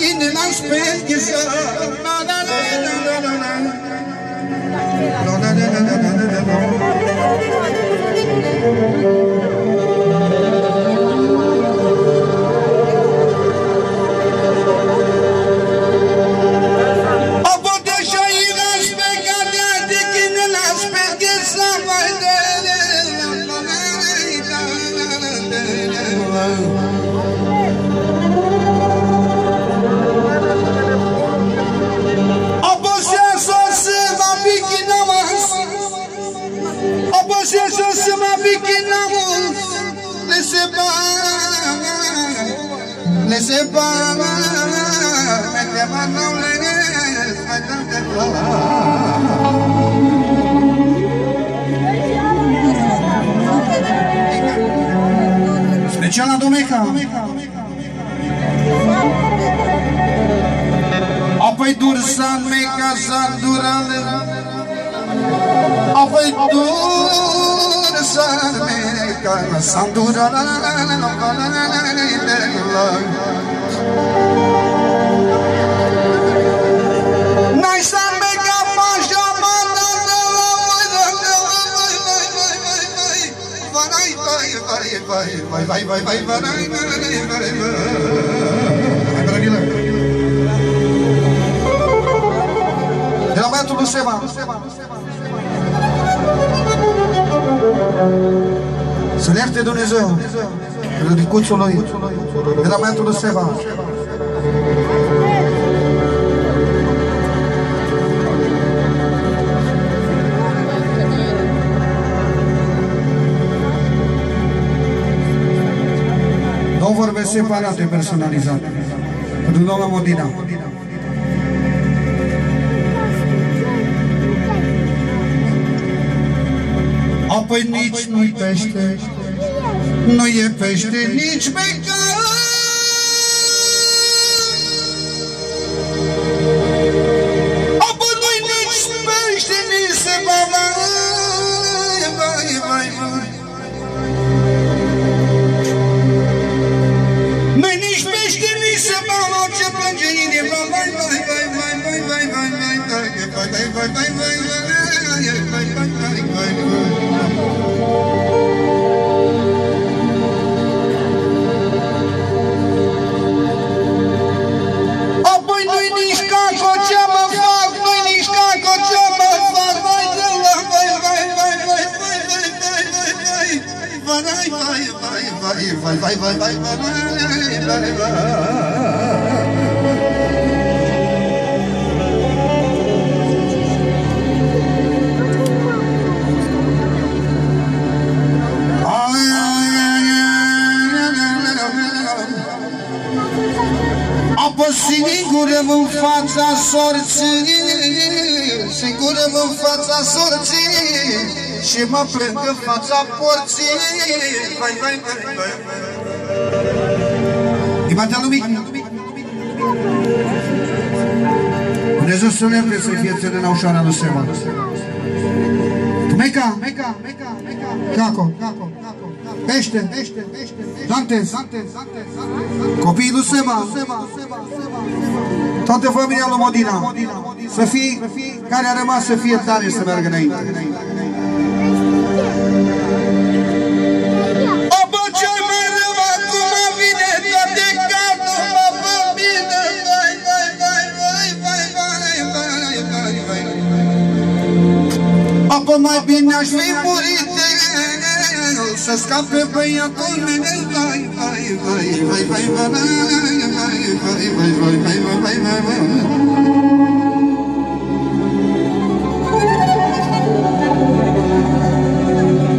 in den Anspiel gesagt. Speciala Domeca Apoi Dursan Meca Sanduran Apoi Dursan Meca Sanduran Vai, vai, vai, vai, vai, vai, vai, vai, vai, vai, vai, vai, De la băiatul lui Seba. Să-l ierte Dumnezeu. Ridicuțul lui. De la băiatul lui Seba. Separate, personalizate. Pentru doamna Modina. Apoi nici nu-i pește, nu e pește, nici becar. vai, vai, vai, vai, vai, vai, vai, vai. Apă singură în fața sorții Singură în fața sorții și mă plâng în fața porții. Vai, vai, vai, vai, vai. Din partea lui Mic Dumnezeu să ne să fie țelena ușoara lui Sema. Meca, Meca, Meca, Meca Caco, Caco, Caco Pește, pește, pește, Dantes, Dantes, Dantes, Copiii lui Sema, toată familia lui Modina, să fie, care a rămas să fie tare să meargă înainte. Apă mai bine aș fi murit să scape băiatul meu, vai, vai, vai, vai, vai, vai, vai, vai, vai, vai, vai, vai, vai, vai, vai.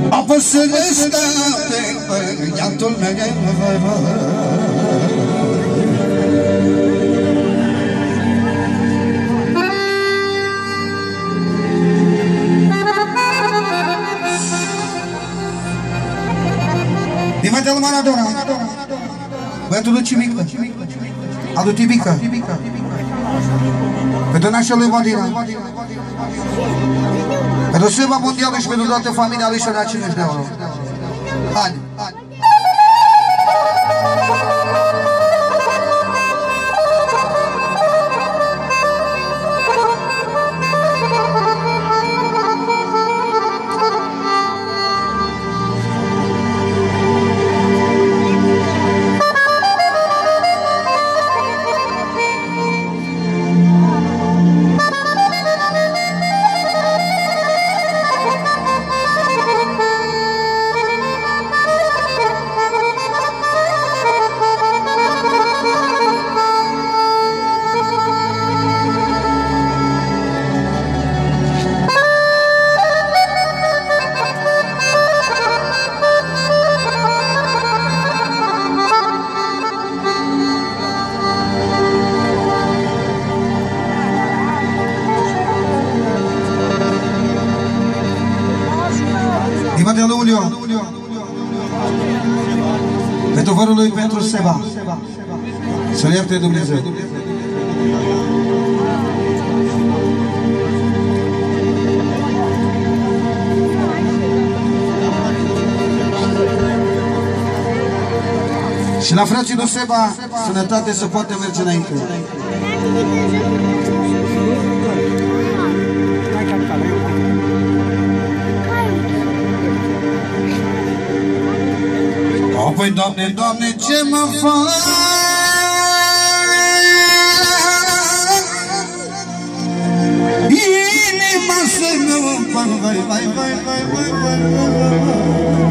Apă să ne scape băiatul meu, vai, vai, Din partea lui Maradona, băiatul lui Cimică, al lui Tibică, pentru nașa lui Modina, pentru Seba Mondială și pentru toată familia lui să dea 50 de euro. Haide! Lui pentru Seba. Să-l ierte Dumnezeu. Și la frații lui Seba, sănătate să poată merge înainte. Apoi, Doamne, Doamne, ce mă fac? Inima să nu fac, vai, vai, vai, vai, vai, vai, vai, vai,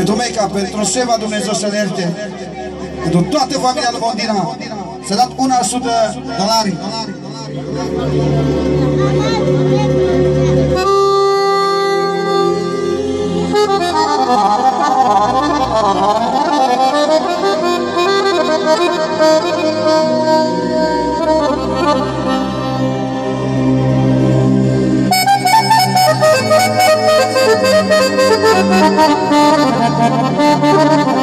Pentru Meca, pentru Seva Dumnezeu să le ierte. Pentru toată familia lui Bondina. Să dat 100 dolari. Thank you.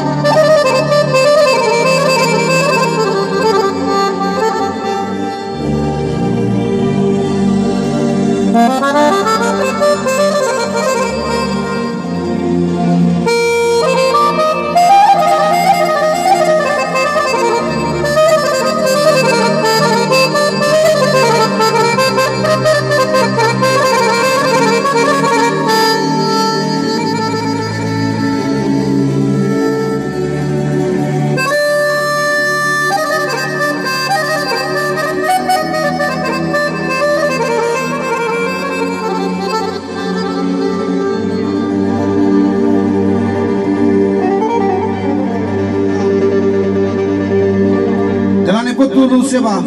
Seba,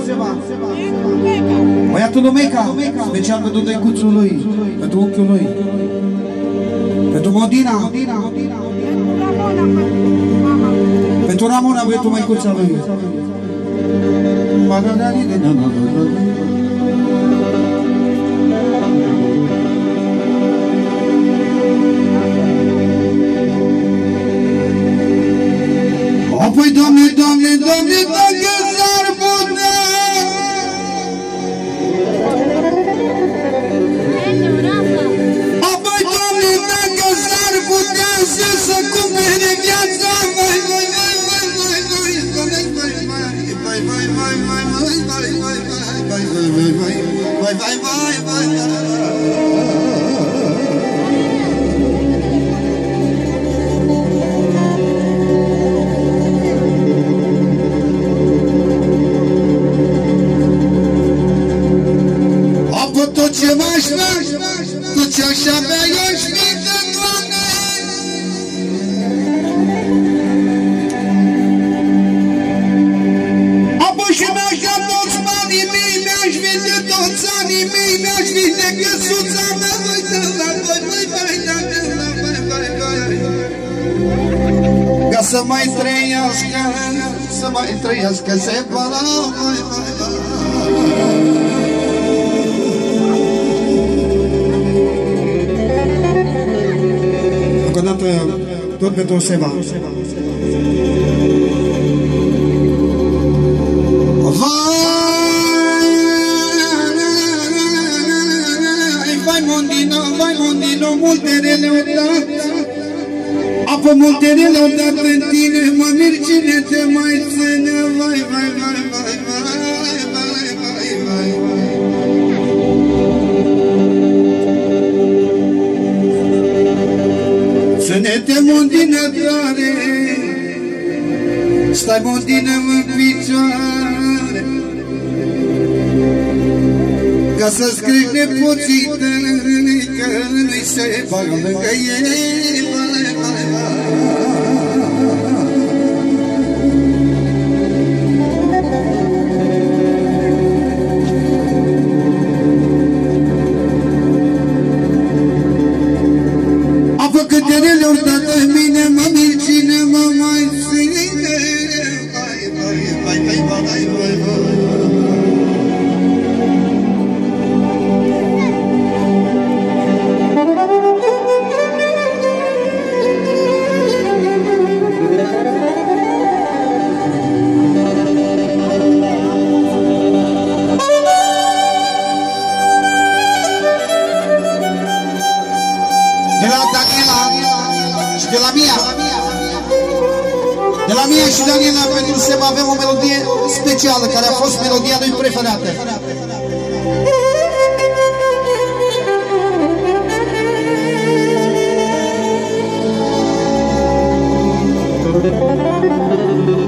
băiatul lui Meca, special pentru tăicuțul lui, pentru unchiul lui, pentru Modina, pentru Ramona, băiatul măicuța lui. Apoi, Doamne, Doamne, Doamne, dacă Senhor, por Deus. demonstra Tu te acha bem hoje me dando amém Após meus gatos para mim Meus vídeos todos a mim Meus vídeos que suza Mas vai dar lá, vai, vai, vai Să mai trăiască, să mai trăiască separat dată, tot pentru Seba. Vai, vai mondino, vai mondino, multe rele odată Apă multe rele odată în tine, mă mir cine te mai ține Vai, vai, vai, vai, vai, Ține-te mondină tare Stai mondină în picioare Ca să-ți crești nepoții tăi Că nu-i se bagă lângă ei Daniela pentru Seba avem o melodie specială care a fost melodia lui preferată.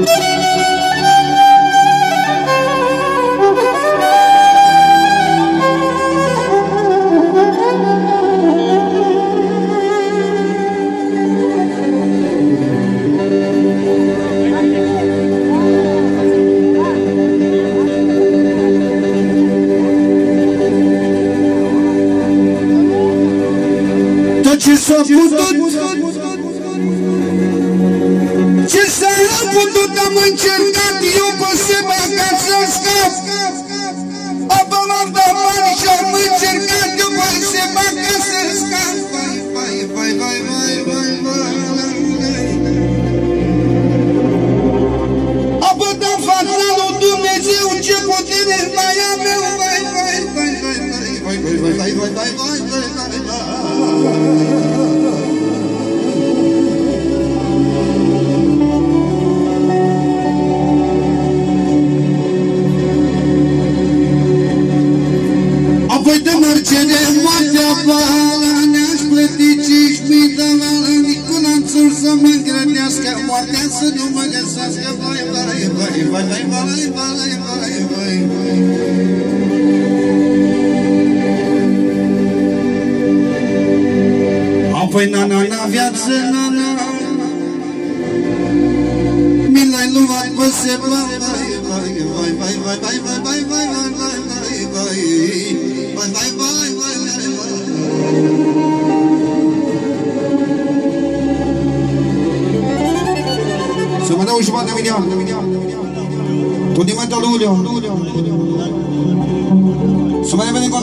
Tot s-a putut am încercat Eu pe Seba ca să scap Apă m-am dat bani și am încercat Eu pe Seba ca să scap Vai, vai, vai, vai, vai, vai, vai Apă da fața lui Dumnezeu Ce putere mai am eu Vai, vai, vai, vai, vai, vai, vai, vai, vai, vai, vai, vai, vai, vai. Apoi viață na na Mi l-ai luat pe Seba Vai, vai, vai, vai, vai, vai, vai, vai, vai, vai, vai, vai, vai Vai, vai, vai, vai, vai, vai Să mă dau jumătate de milion. Tu din Mătăluliu. Să mai revenim o